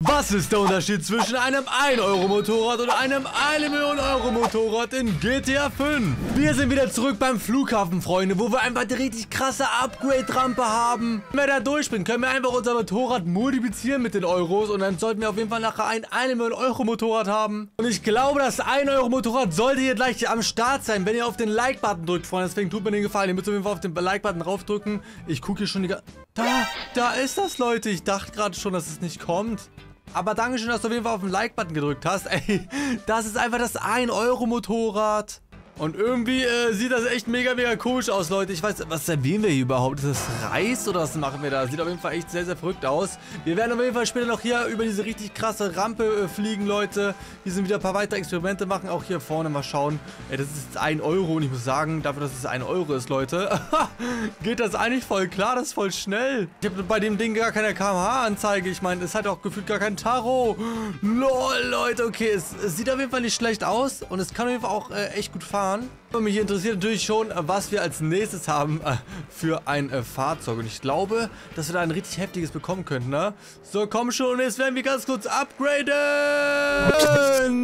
Bye. Was ist der Unterschied zwischen einem 1-Euro-Motorrad und einem 1 Million Euro Motorrad in GTA 5? Wir sind wieder zurück beim Flughafen, Freunde, wo wir einfach die richtig krasse Upgrade-Rampe haben. Wenn wir da durchspringen, können wir einfach unser Motorrad multiplizieren mit den Euros und dann sollten wir auf jeden Fall nachher ein 1 Million Euro Motorrad haben. Und ich glaube, das 1 Euro Motorrad sollte hier gleich am Start sein, wenn ihr auf den Like-Button drückt, Freunde. Deswegen tut mir den Gefallen. Ihr müsst auf jeden Fall auf den Like-Button draufdrücken. Ich gucke hier schon die... Da, da ist das, Leute. Ich dachte gerade schon, dass es nicht kommt. Aber danke schön, dass du auf jeden Fall auf den Like-Button gedrückt hast. Ey, das ist einfach das 1-Euro-Motorrad. Und irgendwie äh, sieht das echt mega, mega komisch aus, Leute. Ich weiß, was servieren wir hier überhaupt? Ist das Reis oder was machen wir da? Sieht auf jeden Fall echt sehr, sehr verrückt aus. Wir werden auf jeden Fall später noch hier über diese richtig krasse Rampe äh, fliegen, Leute. Hier sind wieder ein paar weitere Experimente machen. Auch hier vorne mal schauen. Ey, das ist 1 Euro und ich muss sagen, dafür, dass es 1 Euro ist, Leute, geht das eigentlich voll klar. Das ist voll schnell. Ich habe bei dem Ding gar keine kmh-Anzeige. Ich meine, es hat auch gefühlt gar kein Tarot. Lol, Leute, okay. Es, es, sieht auf jeden Fall nicht schlecht aus und es kann auf jeden Fall auch äh, echt gut fahren fahren. Und mich interessiert natürlich schon, was wir als nächstes haben äh, für ein äh, Fahrzeug. Und ich glaube, dass wir da ein richtig heftiges bekommen könnten, ne? So, komm schon, jetzt werden wir ganz kurz upgraden.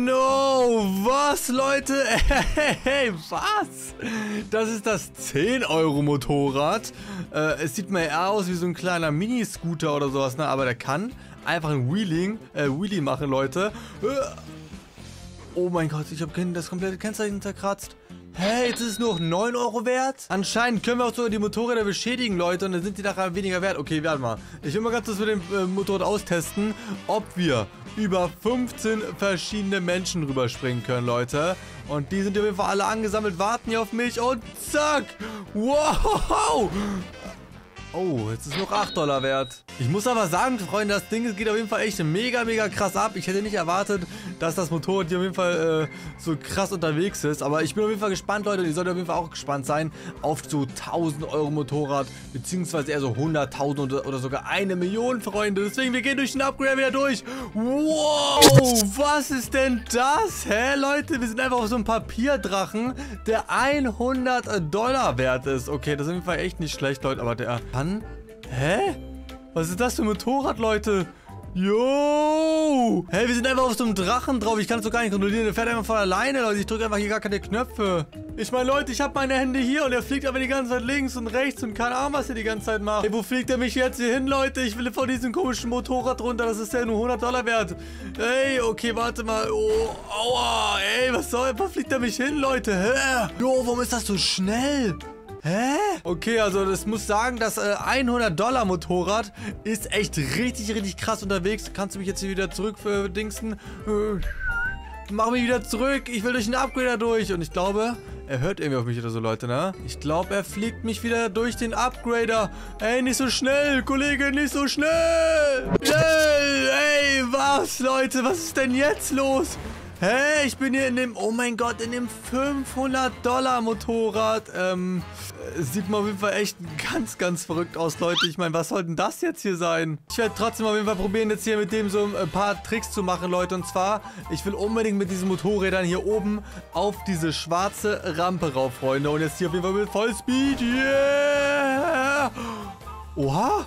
No, was, Leute? Hey, was? Das ist das 10-Euro-Motorrad. Äh, es sieht mal eher aus wie so ein kleiner Mini-Scooter oder sowas, ne? Aber der kann einfach ein Wheeling, äh, Wheelie machen, Leute. Äh, Oh mein Gott, ich habe das komplette Kennzeichen zerkratzt. Hey, jetzt ist es nur noch 9 Euro wert? Anscheinend können wir auch sogar die Motorräder beschädigen, Leute, und dann sind die nachher weniger wert. Okay, warte mal. Ich will mal ganz kurz mit dem äh, Motorrad austesten, ob wir über 15 verschiedene Menschen rüberspringen können, Leute. Und die sind auf jeden Fall alle angesammelt, warten hier auf mich und zack! Wow! Oh, jetzt ist noch 8 Dollar wert. Ich muss aber sagen, Freunde, das Ding geht auf jeden Fall echt mega, mega krass ab. Ich hätte nicht erwartet, dass das Motorrad hier auf jeden Fall äh, so krass unterwegs ist. Aber ich bin auf jeden Fall gespannt, Leute. Ihr solltet auf jeden Fall auch gespannt sein auf so 1000 Euro Motorrad. Beziehungsweise eher so 100.000 oder, oder sogar eine Million, Freunde. Deswegen, wir gehen durch den Upgrade wieder durch. Wow, was ist denn das? Hä, Leute? Wir sind einfach auf so einem Papierdrachen, der 100 Dollar wert ist. Okay, das ist auf jeden Fall echt nicht schlecht, Leute. Aber der kann... Hä? Was ist das für ein Motorrad, Leute? Yo! Hey, wir sind einfach auf so einem Drachen drauf. Ich kann es doch gar nicht kontrollieren. Der fährt einfach von alleine, Leute. Ich drücke einfach hier gar keine Knöpfe. Ich meine, Leute, ich habe meine Hände hier und er fliegt aber die ganze Zeit links und rechts und keine Ahnung, was er die ganze Zeit macht. Hey, wo fliegt er mich jetzt hier hin, Leute? Ich will von diesem komischen Motorrad runter. Das ist ja nur 100 Dollar wert. Hey, okay, warte mal. Oh, aua. Ey, was soll... Wo fliegt er mich hin, Leute? Hä? Jo, warum ist das so schnell? Hä? Okay, also das muss sagen, das äh, 100 Dollar Motorrad ist echt richtig, richtig krass unterwegs. Kannst du mich jetzt hier wieder zurück für Dingsten? Äh, mach mich wieder zurück. Ich will durch den Upgrader durch. Und ich glaube, er hört irgendwie auf mich oder so, Leute, ne? Ich glaube, er fliegt mich wieder durch den Upgrader. Ey, nicht so schnell, Kollege, nicht so schnell. Schnell, ey, was, Leute? Was ist denn jetzt los? Hey, ich bin hier in dem, oh mein Gott, in dem 500 Dollar Motorrad. Ähm, sieht mal auf jeden Fall echt ganz, ganz verrückt aus, Leute. Ich meine, was soll denn das jetzt hier sein? Ich werde trotzdem auf jeden Fall probieren, jetzt hier mit dem so ein paar Tricks zu machen, Leute. Und zwar, ich will unbedingt mit diesen Motorrädern hier oben auf diese schwarze Rampe rauf, Freunde. Und jetzt hier auf jeden Fall mit Vollspeed. Yeah! Oha!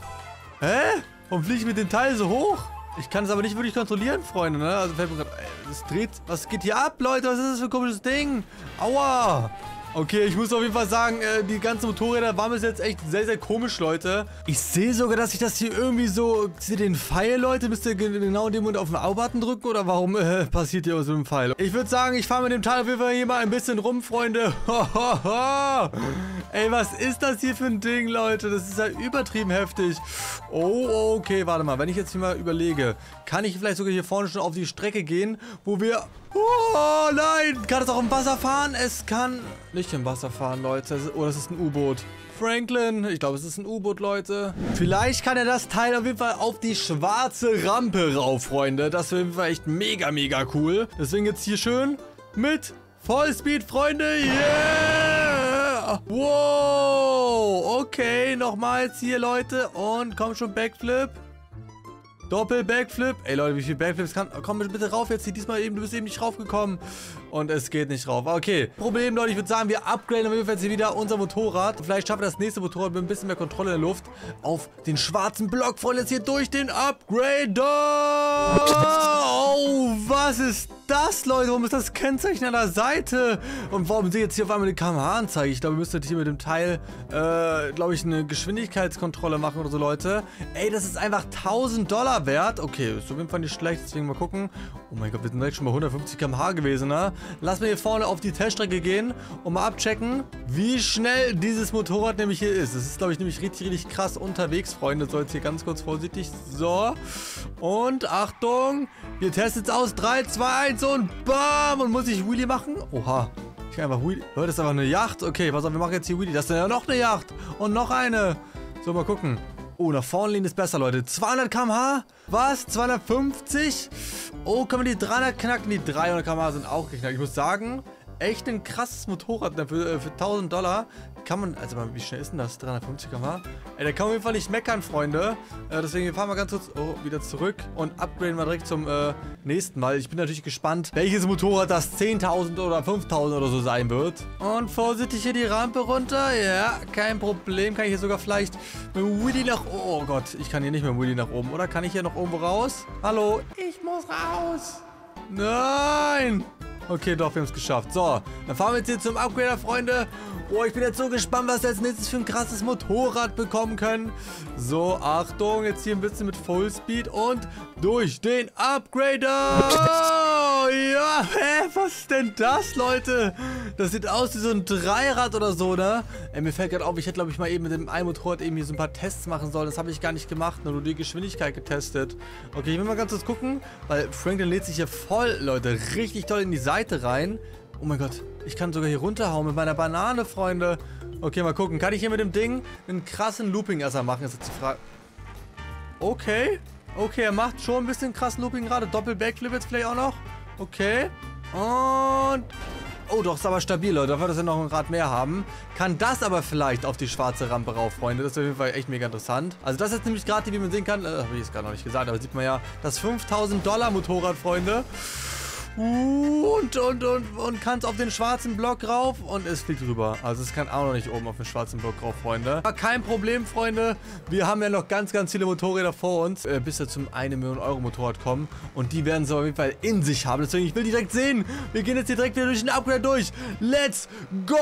Hä? Warum fliege ich mit dem Teil so hoch? Ich kann es aber nicht wirklich kontrollieren, Freunde, ne? Also fällt mir gerade... Es dreht... Was geht hier ab, Leute? Was ist das für ein komisches Ding? Aua! Okay, ich muss auf jeden Fall sagen, äh, die ganzen Motorräder waren bis jetzt echt sehr, sehr komisch, Leute. Ich sehe sogar, dass ich das hier irgendwie so... Seht den Pfeil, Leute? Müsst ihr genau in dem Moment auf den A-Button drücken? Oder warum äh, passiert hier so ein Pfeil? Ich würde sagen, ich fahre mit dem Teil auf jeden Fall hier mal ein bisschen rum, Freunde. Ey, was ist das hier für ein Ding, Leute? Das ist ja übertrieben heftig. Oh, okay, warte mal. Wenn ich jetzt hier mal überlege, kann ich vielleicht sogar hier vorne schon auf die Strecke gehen, wo wir... Oh, nein! Kann es auch im Wasser fahren? Es kann nicht im Wasser fahren, Leute. Oder es ist ein U-Boot. Franklin. Ich glaube, es ist ein U-Boot, Leute. Vielleicht kann er das Teil auf jeden Fall auf die schwarze Rampe rauf, Freunde. Das wäre echt mega, mega cool. Deswegen jetzt hier schön mit Vollspeed, Freunde. Yeah! Wow! Okay, nochmals hier, Leute. Und komm schon, Backflip. Doppel-Backflip. Ey, Leute, wie viel Backflips kann... Komm bitte rauf jetzt. Diesmal eben, du bist eben nicht raufgekommen. Und es geht nicht rauf. Okay, Problem, Leute. Ich würde sagen, wir upgraden auf jeden Fall jetzt hier wieder unser Motorrad. Vielleicht schaffen wir das nächste Motorrad mit ein bisschen mehr Kontrolle in der Luft auf den schwarzen Block. Voll jetzt hier durch den Upgrader. Oh, was ist das, Leute? Warum ist das Kennzeichen an der Seite? Und warum sehe ich jetzt hier auf einmal eine Kamera-Anzeige? Ich glaube, wir müssen hier mit dem Teil, äh, glaube ich, eine Geschwindigkeitskontrolle machen oder so, Leute. Ey, das ist einfach 1000 Dollar wert. Okay, ist auf jeden Fall nicht schlecht, deswegen mal gucken. Oh mein Gott, wir sind direkt schon mal 150 km/h gewesen, ne? Lass mir hier vorne auf die Teststrecke gehen und mal abchecken, wie schnell dieses Motorrad nämlich hier ist. Es ist, glaube ich, nämlich richtig, richtig krass unterwegs, Freunde. So, jetzt hier ganz kurz vorsichtig. So. Und Achtung, wir testen jetzt aus. 3, 2, 1 und bam. Und muss ich Wheelie machen? Oha. Ich kann einfach Wheelie. Leute, das ist einfach eine Yacht. Okay, pass auf, wir machen jetzt hier Wheelie. Das ist ja noch eine Yacht. Und noch eine. So, mal gucken. Oh, nach vorne lehnen ist besser, Leute. 200 km/h? Was? 250? Oh, können wir die 300 knacken? Die 300 km/h sind auch geknackt. Ich muss sagen, echt ein krasses Motorrad für, äh, für 1000 Dollar. Kann man, also wie schnell ist denn das? 350 km/h? Ey, da kann man auf jeden Fall nicht meckern, Freunde. Äh, deswegen fahren wir ganz kurz oh, wieder zurück und upgraden wir direkt zum äh, nächsten Mal. Ich bin natürlich gespannt, welches Motorrad das 10.000 oder 5.000 oder so sein wird. Und vorsichtig hier die Rampe runter. Ja, kein Problem. Kann ich hier sogar vielleicht mit dem Willy nach... Oh Gott, ich kann hier nicht mit dem Willy nach oben. Oder kann ich hier noch oben raus? Hallo? Ich muss raus. Nein! Okay, doch, wir haben es geschafft. So, dann fahren wir jetzt hier zum Upgrader, Freunde. Oh, ich bin jetzt so gespannt, was wir als nächstes für ein krasses Motorrad bekommen können. So, Achtung, jetzt hier ein bisschen mit Fullspeed und durch den Upgrader. Oh, ja, hä, was ist denn das, Leute? Das sieht aus wie so ein Dreirad oder so, ne? Ey, mir fällt gerade auf, ich hätte, glaube ich, mal eben mit dem einen Motorrad eben hier so ein paar Tests machen sollen. Das habe ich gar nicht gemacht, nur die Geschwindigkeit getestet. Okay, ich will mal ganz kurz gucken, weil Franklin lädt sich hier voll, Leute, richtig toll in die Seite rein. Oh mein Gott, ich kann sogar hier runterhauen mit meiner Banane, Freunde. Okay, mal gucken. Kann ich hier mit dem Ding einen krassen Looping erstmal machen? Ist jetzt die Frage. Okay. Okay, er macht schon ein bisschen krassen Looping gerade. Doppel-Backflip jetzt vielleicht auch noch. Okay. Und... Oh, doch, ist aber stabil, Leute. Dafür, dass wir noch ein Rad mehr haben. Kann das aber vielleicht auf die schwarze Rampe rauf, Freunde. Das ist auf jeden Fall echt mega interessant. Also das ist nämlich gerade, wie man sehen kann, äh, habe ich jetzt gerade noch nicht gesagt, aber sieht man ja, das 5000 Dollar Motorrad, Freunde. Und, und, und, und kann es auf den schwarzen Block rauf und es fliegt rüber. Also es kann auch noch nicht oben auf den schwarzen Block rauf, Freunde. Aber kein Problem, Freunde. Wir haben ja noch ganz, ganz viele Motorräder vor uns, äh, bis wir zum 1 Million Euro Motorrad kommen. Und die werden sie auf jeden Fall in sich haben. Deswegen, ich will die direkt sehen. Wir gehen jetzt hier direkt wieder durch den Upgrade durch. Let's go!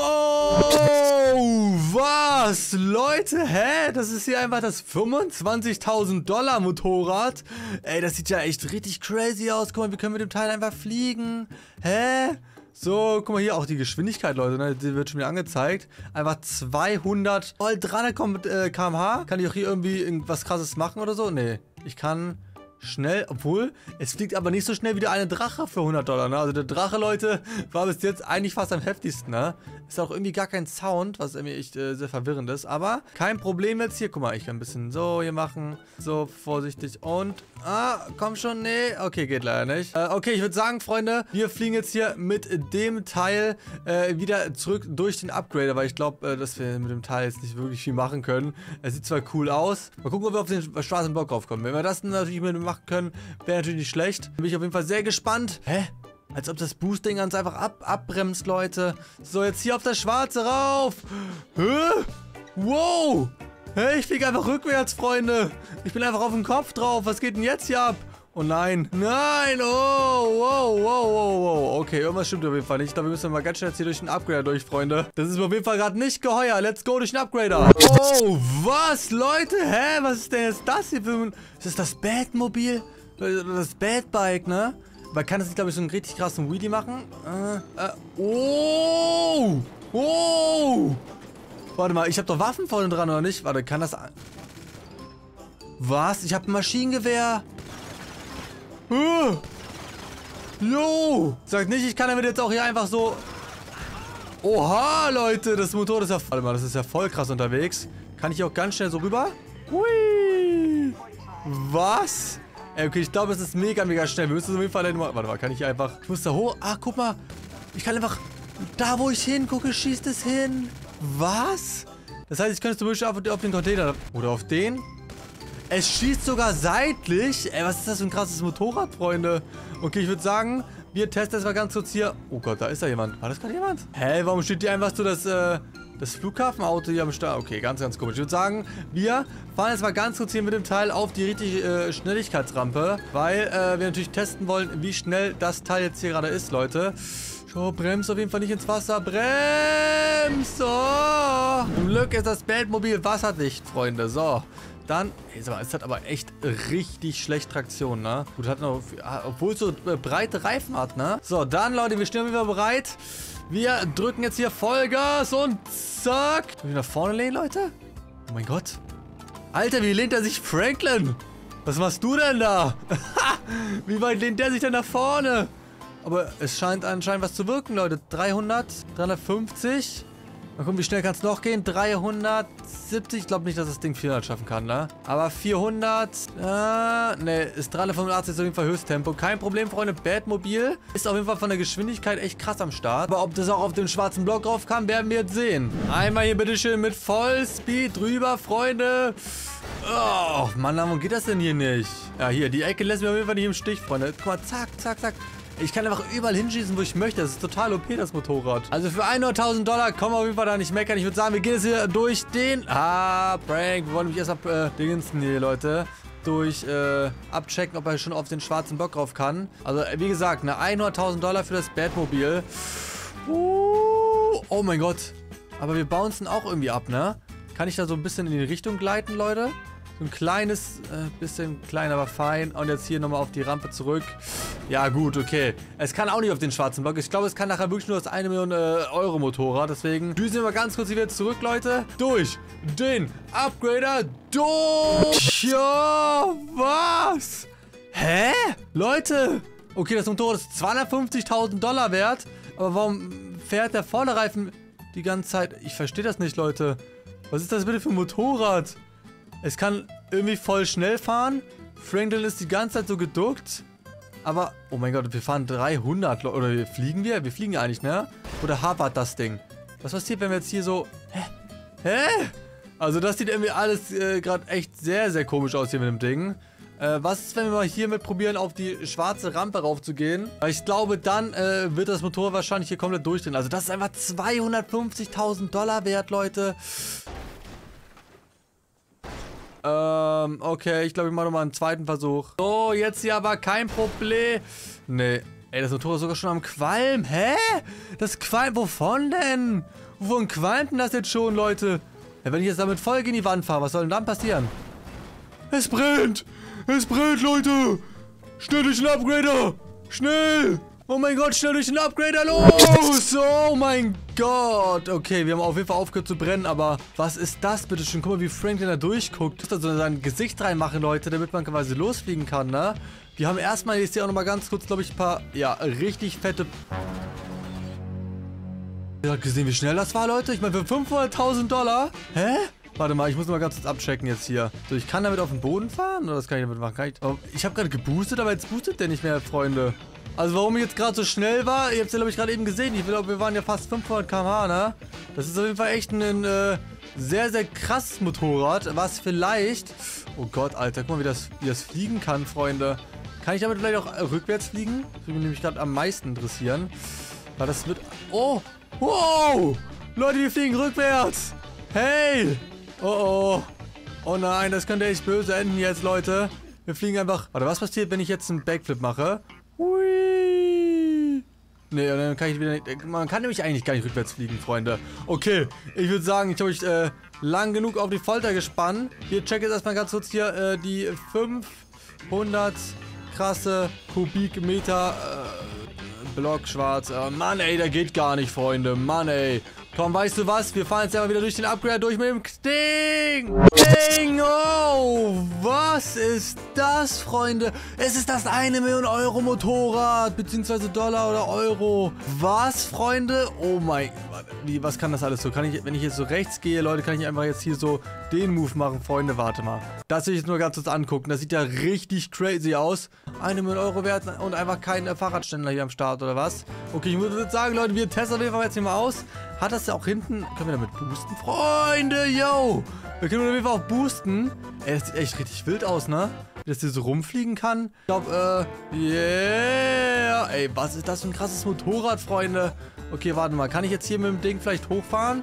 Was? Leute, hä? Das ist hier einfach das 25.000 Dollar Motorrad. Ey, das sieht ja echt richtig crazy aus. Guck mal, wir können mit dem Teil einfach fliegen fliegen. Hä? So, guck mal hier, auch die Geschwindigkeit, Leute, ne? die wird schon wieder angezeigt. Einfach 200, oh, 300 km/h. Kann ich auch hier irgendwie irgendwas krasses machen oder so? Nee, ich kann schnell, obwohl, es fliegt aber nicht so schnell wie der eine Drache für 100 Dollar, ne? Also der Drache, Leute, war bis jetzt eigentlich fast am heftigsten, ne? Ist auch irgendwie gar kein Sound, was irgendwie echt äh, sehr verwirrend ist, aber kein Problem jetzt hier. Guck mal, ich kann ein bisschen so hier machen, so vorsichtig und, ah, komm schon, nee, okay, geht leider nicht. Äh, okay, ich würde sagen, Freunde, wir fliegen jetzt hier mit dem Teil äh, wieder zurück durch den Upgrader, weil ich glaube, äh, dass wir mit dem Teil jetzt nicht wirklich viel machen können. Es sieht zwar cool aus, mal gucken, ob wir auf den schwarzen Block raufkommen. Wenn wir das natürlich mit dem machen können, wäre natürlich nicht schlecht. Bin ich auf jeden Fall sehr gespannt. Hä? Als ob das Boosting ganz einfach ab abbremst, Leute. So, jetzt hier auf das Schwarze rauf. Hä? Wow. Hey, ich fliege einfach rückwärts, Freunde. Ich bin einfach auf dem Kopf drauf. Was geht denn jetzt hier ab? Oh nein. Nein. Oh, wow, wow, wow, wow. Okay, irgendwas stimmt auf jeden Fall nicht. Ich glaube, wir müssen mal ganz schnell hier durch den Upgrader durch, Freunde. Das ist auf jeden Fall gerade nicht geheuer. Let's go durch den Upgrader. Oh, was, Leute? Hä? Was ist denn jetzt das hier für ein... Ist das das Batmobil? Das Batbike, ne? Man kann das nicht, glaube ich, so einen richtig krassen Wheelie machen. Äh, äh, oh! Oh! Warte mal, ich habe doch Waffen vorne dran, oder nicht? Warte, kann das... Was? Ich habe ein Maschinengewehr. Uh. Jo! Sagt nicht, ich kann damit jetzt auch hier einfach so... Oha, Leute, das Motor ist ja... Warte mal, das ist ja voll krass unterwegs. Kann ich auch ganz schnell so rüber? Hui! Was? Ey, okay, ich glaube, es ist mega, mega schnell. Wir müssen auf jeden Fall... Warte mal, kann ich einfach... Ich muss da hoch... Ah, guck mal. Ich kann einfach... Da, wo ich hingucke, schießt es hin. Was? Das heißt, ich könnte zum Beispiel auf den Container... Oder auf den... Es schießt sogar seitlich. Ey, was ist das für ein krasses Motorrad, Freunde? Okay, ich würde sagen, wir testen das mal ganz kurz hier. Oh Gott, da ist da jemand. War das gerade jemand? Hä, warum steht hier einfach so das, äh, das Flughafenauto hier am Start? Okay, ganz, ganz komisch. Ich würde sagen, wir fahren jetzt mal ganz kurz hier mit dem Teil auf die richtige äh, Schnelligkeitsrampe, weil äh, wir natürlich testen wollen, wie schnell das Teil jetzt hier gerade ist, Leute. So, bremst auf jeden Fall nicht ins Wasser. Bremst! So! Zum Glück ist das Weltmobil wasserdicht, Freunde. So. Dann, ey, sag es hat aber echt richtig schlecht Traktion, ne? Gut, hat noch, obwohl es so äh, breite Reifen hat, ne? So, dann, Leute, wir stehen wieder bereit. Wir drücken jetzt hier Vollgas und zack. Sollen wir nach vorne lehnen, Leute? Oh mein Gott. Alter, wie lehnt er sich Franklin? Was machst du denn da? wie weit lehnt der sich denn nach vorne? Aber es scheint anscheinend was zu wirken, Leute. 300, 350. Mal gucken, wie schnell kann es noch gehen. 370. Ich glaube nicht, dass das Ding 400 schaffen kann, ne? Aber 400. Äh, ne, ist 385 ist auf jeden Fall Höchsttempo. Kein Problem, Freunde. Batmobil ist auf jeden Fall von der Geschwindigkeit echt krass am Start. Aber ob das auch auf dem schwarzen Block drauf kann, werden wir jetzt sehen. Einmal hier bitteschön mit Vollspeed drüber, Freunde. Oh, Mann, warum geht das denn hier nicht? Ja, hier, die Ecke lässt mir auf jeden Fall nicht im Stich, Freunde. Guck mal, zack, zack, zack. Ich kann einfach überall hinschießen, wo ich möchte. Das ist total OP, das Motorrad. Also für 100.000 Dollar kommen wir auf jeden Fall da nicht meckern. Ich würde sagen, wir gehen jetzt hier durch den... Ah, Prank. Wir wollen mich erst ab... Äh, Dingensten hier, Leute durch äh, abchecken, ob er schon auf den schwarzen Block drauf kann. Also, äh, wie gesagt, ne, 100.000 Dollar für das Batmobil. Uh, oh mein Gott. Aber wir bouncen auch irgendwie ab, ne? Kann ich da so ein bisschen in die Richtung gleiten, Leute? So ein kleines, äh, bisschen klein, aber fein. Und jetzt hier nochmal auf die Rampe zurück. Ja, gut, okay. Es kann auch nicht auf den schwarzen Block. Ich glaube, es kann nachher wirklich nur das 1 Million äh, Euro Motorrad. Deswegen düsen wir mal ganz kurz wieder zurück, Leute. Durch den Upgrader. Durch. Ja, was? Hä? Leute. Okay, das Motorrad ist 250.000 Dollar wert. Aber warum fährt der Vorderreifen die ganze Zeit? Ich verstehe das nicht, Leute. Was ist das bitte für ein Motorrad? Es kann irgendwie voll schnell fahren. Franklin ist die ganze Zeit so geduckt. Aber, oh mein Gott, wir fahren 300, oder fliegen wir? Wir fliegen eigentlich, ne? Oder hapert das Ding? Was passiert, wenn wir jetzt hier so... Hä? Hä? Also das sieht irgendwie alles äh, gerade echt sehr, sehr komisch aus hier mit dem Ding. Äh, was ist, wenn wir mal hiermit probieren, auf die schwarze Rampe raufzugehen? Weil ich glaube, dann äh, wird das Motor wahrscheinlich hier komplett durchdrehen. Also das ist einfach 250.000 Dollar wert, Leute. Ähm, okay, ich glaube, ich mache nochmal einen zweiten Versuch. So, jetzt hier aber kein Problem. Nee. Ey, das Motor ist sogar schon am Qualm. Hä? Das Qualm, wovon denn? Wovon qualmt denn das jetzt schon, Leute? Ja, wenn ich jetzt damit voll gegen die Wand fahre, was soll denn dann passieren? Es brennt! Es brennt, Leute! Schnell durch den Upgrader! Schnell! Oh mein Gott, schnell durch den Upgrader los! Oh mein Gott! Okay, wir haben auf jeden Fall aufgehört zu brennen, aber was ist das bitte schon? Guck mal, wie Franklin da durchguckt. Ich muss da so sein Gesicht reinmachen, Leute, damit man quasi losfliegen kann, ne? Wir haben erstmal jetzt hier auch nochmal ganz kurz, glaube ich, ein paar, ja, richtig fette... Ihr habt gesehen, wie schnell das war, Leute? Ich meine, für 500.000 Dollar? Hä? Warte mal, ich muss mal ganz kurz abchecken jetzt hier. So, ich kann damit auf den Boden fahren? Oder was kann ich damit machen? Ich... Oh, ich habe gerade geboostet, aber jetzt boostet der nicht mehr, Freunde. Also warum ich jetzt gerade so schnell war, ihr habt es ja glaube ich gerade eben gesehen. Ich glaube, wir waren ja fast 500 km/h, ne? Das ist auf jeden Fall echt ein äh, sehr, sehr krasses Motorrad, was vielleicht... Oh Gott, Alter, guck mal, wie das, wie das fliegen kann, Freunde. Kann ich damit vielleicht auch rückwärts fliegen? Das würde mich nämlich gerade am meisten interessieren. Weil das wird... Oh! Wow! Leute, wir fliegen rückwärts! Hey! Oh oh! Oh nein, das könnte echt böse enden jetzt, Leute. Wir fliegen einfach... Warte, was passiert, wenn ich jetzt einen Backflip mache? Hui. Nee, dann kann ich wieder nicht. Man kann nämlich eigentlich gar nicht rückwärts fliegen, Freunde. Okay, ich würde sagen, ich habe euch äh, lang genug auf die Folter gespannt. Hier, check jetzt erstmal ganz kurz hier äh, die 500 krasse Kubikmeter äh, Block schwarz. Äh, Mann, ey, der geht gar nicht, Freunde. Mann, ey. Komm, weißt du was? Wir fahren jetzt einfach wieder durch den Upgrade durch mit dem Ding. Ding. Oh, was ist das, Freunde? Es ist das 1 Million Euro Motorrad, beziehungsweise Dollar oder Euro. Was, Freunde? Oh mein, wie, was kann das alles so? Kann ich, wenn ich jetzt so rechts gehe, Leute, kann ich einfach jetzt hier so den Move machen, Freunde? Warte mal. Das will ich jetzt nur ganz kurz angucken. Das sieht ja richtig crazy aus. 1 Million Euro wert und einfach kein äh, Fahrradständer hier am Start, oder was? Okay, ich würde sagen, Leute, wir testen auf jeden Fall jetzt hier mal aus. Hat das ja auch hinten... Können wir damit boosten? Freunde, yo! Wir können auf jeden Fall auch boosten. Ey, das sieht echt richtig wild aus, ne? Wie das hier so rumfliegen kann. Ich glaube, äh, yeah. Ey, was ist das für ein krasses Motorrad, Freunde? Okay, warte mal. Kann ich jetzt hier mit dem Ding vielleicht hochfahren?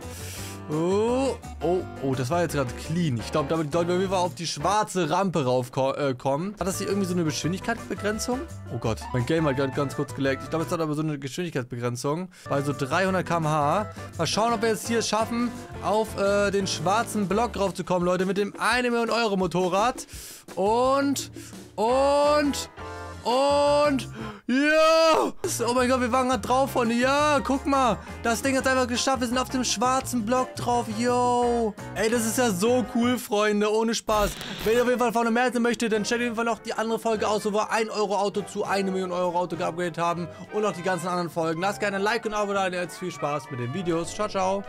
Oh, oh, oh, das war jetzt gerade clean. Ich glaube, damit sollten wir auf die schwarze Rampe raufkommen. Äh, hat das hier irgendwie so eine Geschwindigkeitsbegrenzung? Oh Gott, mein Game hat gerade ganz kurz geleckt. Ich glaube, es hat aber so eine Geschwindigkeitsbegrenzung. Bei so 300 km/h. Mal schauen, ob wir es hier schaffen, auf äh, den schwarzen Block raufzukommen, Leute, mit dem 1 Million Euro Motorrad. Und, und, und ja! Oh mein Gott, wir waren gerade drauf, Freunde. Ja, guck mal. Das Ding hat einfach geschafft. Wir sind auf dem schwarzen Block drauf. Yo. Ey, das ist ja so cool, Freunde. Ohne Spaß. Wenn ihr auf jeden Fall vorne mehr sehen möchtet, dann stellt auf jeden Fall noch die andere Folge aus, wo wir 1 Euro Auto zu 1 Million Euro Auto geupgradet haben. Und noch die ganzen anderen Folgen. Lasst gerne ein Like und ein Abo da. Und jetzt viel Spaß mit den Videos. Ciao, ciao.